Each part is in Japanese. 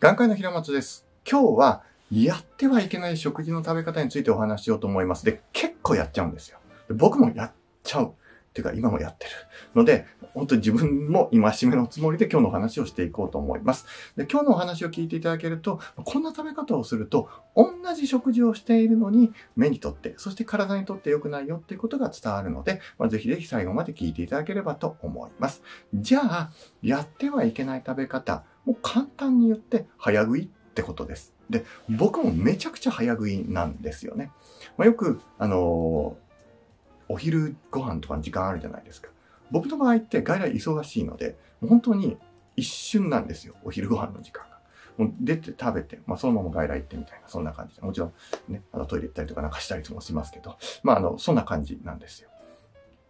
眼科医の平松です。今日は、やってはいけない食事の食べ方についてお話ししようと思います。で、結構やっちゃうんですよ。僕もやっちゃう。っていうか、今もやってる。ので、本当に自分も戒めのつもりで今日のお話をしていこうと思います。で、今日のお話を聞いていただけると、こんな食べ方をすると、同じ食事をしているのに、目にとって、そして体にとって良くないよっていうことが伝わるので、まあ、ぜひぜひ最後まで聞いていただければと思います。じゃあ、やってはいけない食べ方、もう簡単に言って、早食いってことです。で、僕もめちゃくちゃ早食いなんですよね。まあ、よく、あのお昼ご飯とかの時間あるじゃないですか。僕の場合って外来忙しいので、もう本当に一瞬なんですよ。お昼ご飯の時間が。もう出て食べて、まあそのまま外来行ってみたいな、そんな感じで。もちろんね、あのトイレ行ったりとかなんかしたりもしますけど、まああの、そんな感じなんですよ。っ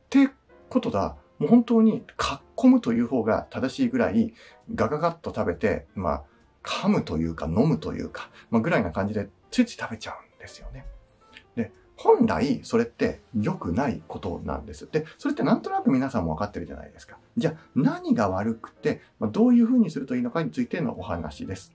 てことだ、もう本当に、かっこむという方が正しいぐらい、ガガガッと食べて、まあ、噛むというか飲むというか、まあぐらいな感じでついつい食べちゃうんですよね。で、本来それって良くないことなんです。で、それってなんとなく皆さんも分かってるじゃないですか。じゃあ何が悪くて、まあ、どういうふうにするといいのかについてのお話です。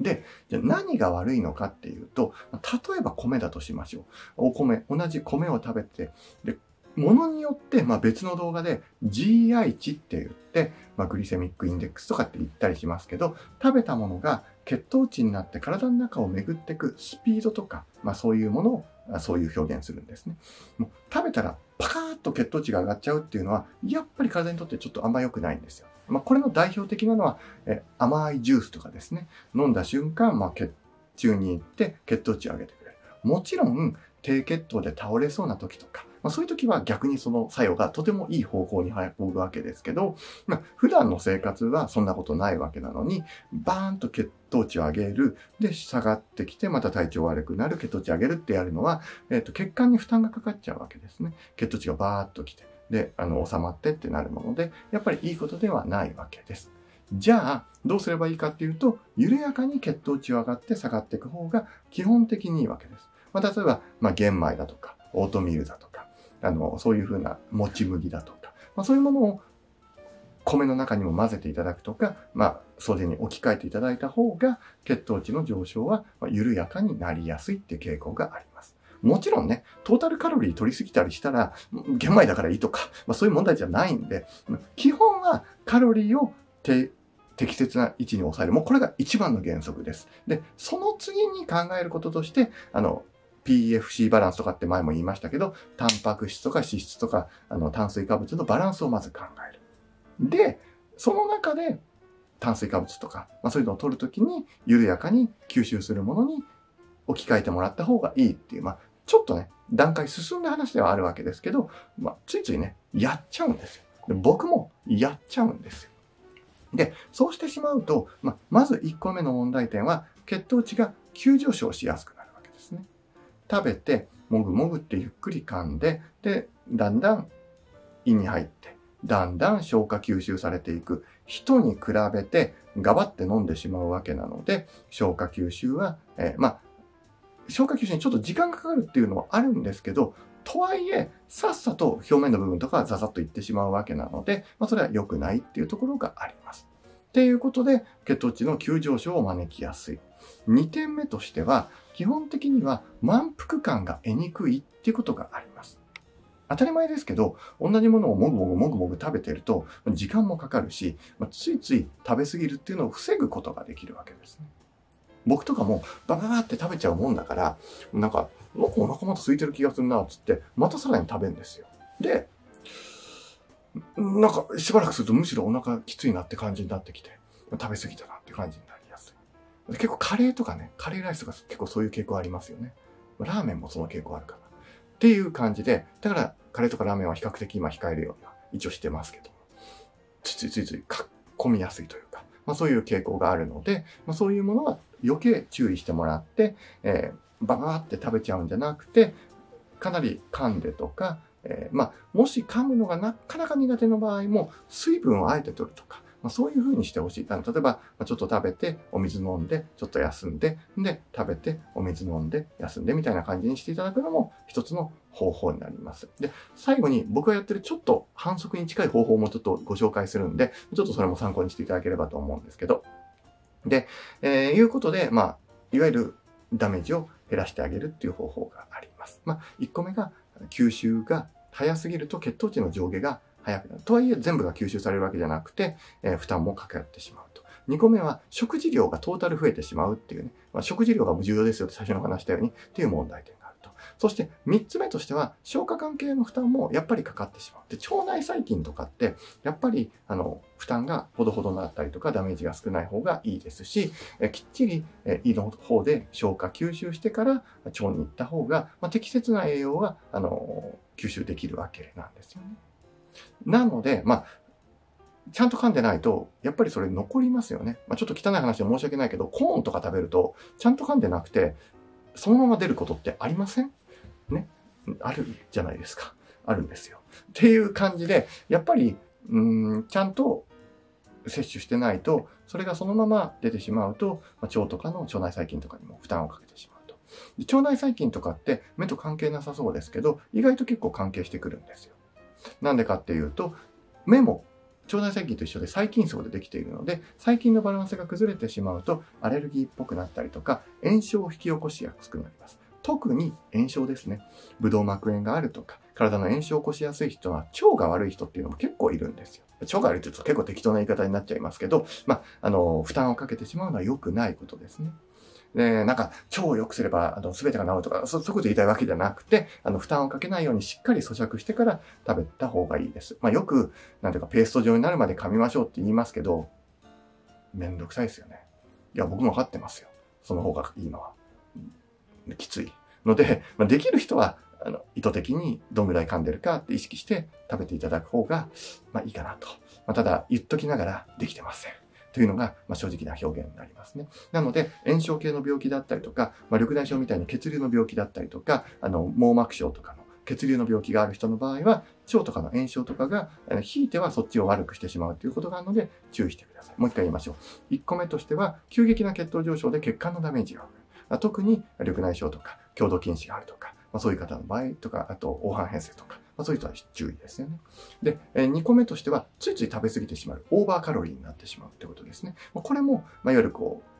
で、じゃあ何が悪いのかっていうと、例えば米だとしましょう。お米、同じ米を食べて、で、ものによって、まあ、別の動画で GI 値って言って、まあ、グリセミックインデックスとかって言ったりしますけど、食べたものが血糖値になって体の中を巡っていくスピードとか、まあ、そういうものをそういう表現するんですね。もう食べたらパカーッと血糖値が上がっちゃうっていうのは、やっぱり体にとってちょっとあんま良くないんですよ。まあ、これの代表的なのはえ甘いジュースとかですね。飲んだ瞬間、まあ、血中に行って血糖値を上げてくれる。もちろん、低血糖で倒れそうな時とか、まあ、そういう時は逆にその作用がとてもいい方向に運ぶわけですけど、まあ、普段の生活はそんなことないわけなのに、バーンと血糖値を上げる、で、下がってきて、また体調悪くなる、血糖値を上げるってやるのは、えっ、と、血管に負担がかかっちゃうわけですね。血糖値がバーッときて、で、あの、収まってってなるもので、やっぱりいいことではないわけです。じゃあ、どうすればいいかっていうと、緩やかに血糖値を上がって下がっていく方が基本的にいいわけです。まあ、例えば、まあ、玄米だとか、オートミールだとか、あの、そういうふうなもち麦だとか、まあ、そういうものを米の中にも混ぜていただくとか、まあ、袖に置き換えていただいた方が、血糖値の上昇は緩やかになりやすいっていう傾向があります。もちろんね、トータルカロリー取りすぎたりしたら、玄米だからいいとか、まあ、そういう問題じゃないんで、基本はカロリーを適切な位置に抑える。もうこれが一番の原則です。で、その次に考えることとして、あの、PFC バランスとかって前も言いましたけど、タンパク質とか脂質とか、あの、炭水化物のバランスをまず考える。で、その中で炭水化物とか、まあ、そういうのを取るときに緩やかに吸収するものに置き換えてもらった方がいいっていう、まあ、ちょっとね、段階進んだ話ではあるわけですけど、まあ、ついついね、やっちゃうんですよ。で僕もやっちゃうんですよ。で、そうしてしまうと、まあ、まず1個目の問題点は、血糖値が急上昇しやすく。食べて、もぐもぐってゆっくり噛んで、で、だんだん胃に入って、だんだん消化吸収されていく人に比べてガバって飲んでしまうわけなので、消化吸収は、えーまあ、消化吸収にちょっと時間がかかるっていうのはあるんですけど、とはいえ、さっさと表面の部分とかはザザッといってしまうわけなので、まあ、それは良くないっていうところがあります。ていうことで、血糖値の急上昇を招きやすい。2点目としては、基本的には満腹感が得にくいっていうことがあります。当たり前ですけど、同じものをもぐもぐもぐもぐ食べてると、時間もかかるし、ついつい食べ過ぎるっていうのを防ぐことができるわけですね。僕とかもバババって食べちゃうもんだから、なんか、なんかお腹また空いてる気がするな、つって、またさらに食べるんですよ。で、なんかしばらくするとむしろお腹きついなって感じになってきて、食べ過ぎたなって感じになりやすい。結構カレーとかね、カレーライスとか結構そういう傾向ありますよね。ラーメンもその傾向あるかな。っていう感じで、だからカレーとかラーメンは比較的今控えるようには一応してますけど、ついついついついかっこみやすいというか、まあそういう傾向があるので、まあそういうものは余計注意してもらって、えー、ババーって食べちゃうんじゃなくて、かなり噛んでとか、えー、まあ、もし噛むのがなかなか苦手な場合も、水分をあえて取るとか、まあ、そういう風にしてほしい。例えば、ちょっと食べて、お水飲んで、ちょっと休んで、で、食べて、お水飲んで、休んでみたいな感じにしていただくのも一つの方法になります。で、最後に僕がやってるちょっと反則に近い方法もちょっとご紹介するんで、ちょっとそれも参考にしていただければと思うんですけど、で、えー、いうことで、まあ、いわゆるダメージを減らしてあげるっていう方法があります。まあ、1個目が吸収が早すぎると血糖値の上下が早くなる。とはいえ全部が吸収されるわけじゃなくて、えー、負担もかかってしまうと。2個目は食事量がトータル増えてしまうっていうね。まあ、食事量が重要ですよって最初に話したようにっていう問題点があると。そして3つ目としては消化関係の負担もやっぱりかかってしまう。で、腸内細菌とかってやっぱりあの負担がほどほどになったりとかダメージが少ない方がいいですし、えきっちりえ胃の方で消化吸収してから腸に行った方が、まあ、適切な栄養があの吸収できるわけなんですよね。なので、まあ、ちゃんと噛んでないと、やっぱりそれ残りますよね。まあ、ちょっと汚い話で申し訳ないけど、コーンとか食べると、ちゃんと噛んでなくて、そのまま出ることってありません？ね？あるじゃないですか。あるんですよ。っていう感じで、やっぱり、うん、ちゃんと摂取してないと、それがそのまま出てしまうと、まあ、腸とかの腸内細菌とかにも負担をかけてしまう。腸内細菌とかって目と関係なさそうですけど、意外と結構関係してくるんですよ。なんでかっていうと、目も腸内細菌と一緒で細菌層でできているので、細菌のバランスが崩れてしまうと、アレルギーっぽくなったりとか、炎症を引き起こしやすくなります。特に炎症ですね。ブドウ膜炎があるとか、体の炎症を起こしやすい人は、腸が悪い人っていうのも結構いるんですよ。腸が悪いって言うと結構適当な言い方になっちゃいますけど、まあ、あの、負担をかけてしまうのは良くないことですね。で、なんか、腸を良くすれば、あの、すべてが治るとか、そ、そういうこと言いたいわけじゃなくて、あの、負担をかけないようにしっかり咀嚼してから食べた方がいいです。まあ、よく、なんていうか、ペースト状になるまで噛みましょうって言いますけど、めんどくさいですよね。いや、僕も分かってますよ。その方がいいのは。きつい。ので、まあ、できる人は、あの、意図的にどんぐらい噛んでるかって意識して食べていただく方が、まあいいかなと。まあ、ただ、言っときながらできてません。というのが、まあ、正直な表現になりますね。なので、炎症系の病気だったりとか、まあ、緑内障みたいに血流の病気だったりとか、あの、網膜症とかの血流の病気がある人の場合は、腸とかの炎症とかが、ひいてはそっちを悪くしてしまうということがあるので、注意してください。もう一回言いましょう。1個目としては、急激な血糖上昇で血管のダメージが。特に緑内障とか、強度筋腫があるとか、まあ、そういう方の場合とか、あと、黄斑変性とか、まあ、そういう人は注意ですよね。で、え、2個目としては、ついつい食べ過ぎてしまう。オーバーカロリーになってしまうってことですね。ま、これも、まあ、いわゆるこう、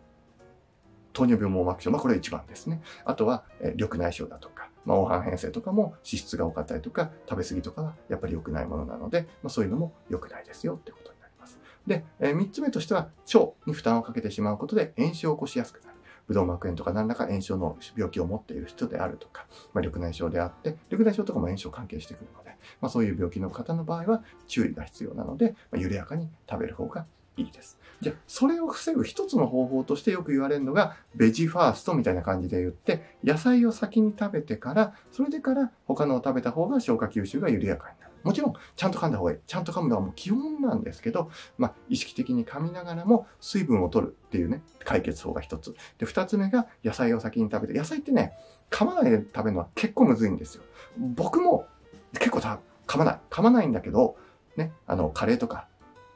糖尿病網膜症、まあ、これ一番ですね。あとは、え、緑内障だとか、まあ、黄斑変性とかも脂質が多かったりとか、食べ過ぎとかはやっぱり良くないものなので、まあ、そういうのも良くないですよってことになります。で、え、3つ目としては、腸に負担をかけてしまうことで炎症を起こしやすくなる。ブドウ膜炎とか何らか炎症の病気を持っている人であるとか、まあ、緑内障であって、緑内障とかも炎症関係してくるので、まあ、そういう病気の方の場合は注意が必要なので、まあ、緩やかに食べる方がいいです。じゃあ、それを防ぐ一つの方法としてよく言われるのが、ベジファーストみたいな感じで言って、野菜を先に食べてから、それでから他のを食べた方が消化吸収が緩やかになる。もちろん、ちゃんと噛んだ方がいい。ちゃんと噛むのはもう基本なんですけど、まあ、意識的に噛みながらも水分を取るっていうね、解決法が一つ。で、二つ目が野菜を先に食べて、野菜ってね、噛まないで食べるのは結構むずいんですよ。僕も結構噛まない。噛まないんだけど、ね、あの、カレーとか、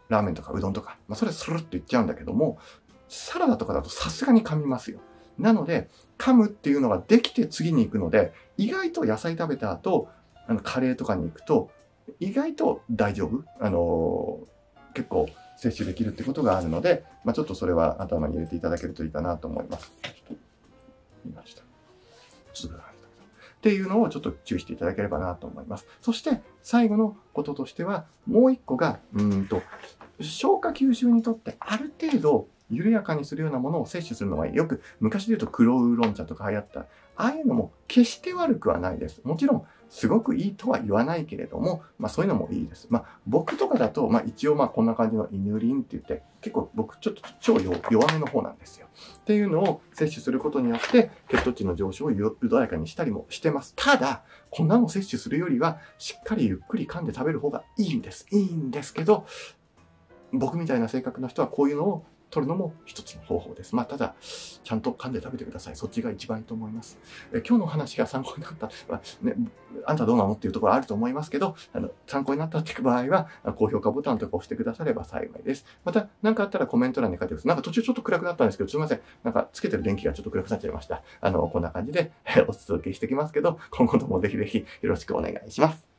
ラーメンとかうどんとか、まあ、それスルッといっちゃうんだけども、サラダとかだとさすがに噛みますよ。なので、噛むっていうのができて次に行くので、意外と野菜食べた後、あの、カレーとかに行くと、意外と大丈夫？あの、結構摂取できるってことがあるので、まあ、ちょっとそれは頭に入れていただけるといいかなと思います。見ました。っとっていうのをちょっと注意していただければなと思います。そして最後のこととしては、もう一個が、うんと、消化吸収にとってある程度緩やかにするようなものを摂取するのはよく昔で言うと黒ウーロン茶とか流行った、ああいうのも決して悪くはないです。もちろんすごくいいとは言わないけれども、まあそういうのもいいです。まあ僕とかだと、まあ一応まあこんな感じのイヌリンって言って、結構僕ちょっと超弱めの方なんですよ。っていうのを摂取することによって血糖値の上昇を緩やかにしたりもしてます。ただ、こんなの摂取するよりはしっかりゆっくり噛んで食べる方がいいんです。いいんですけど、僕みたいな性格の人はこういうのを取るのも一つの方法です。まあ、ただ、ちゃんと噛んで食べてください。そっちが一番いいと思います。え今日の話が参考になった、まあ、ね、あんたどうなのっていうところあると思いますけど、あの、参考になったっていう場合は、高評価ボタンとか押してくだされば幸いです。また、何かあったらコメント欄に書いてください。なんか途中ちょっと暗くなったんですけど、すいません。なんかつけてる電気がちょっと暗くなっちゃいました。あの、こんな感じでお続けしてきますけど、今後ともぜひぜひよろしくお願いします。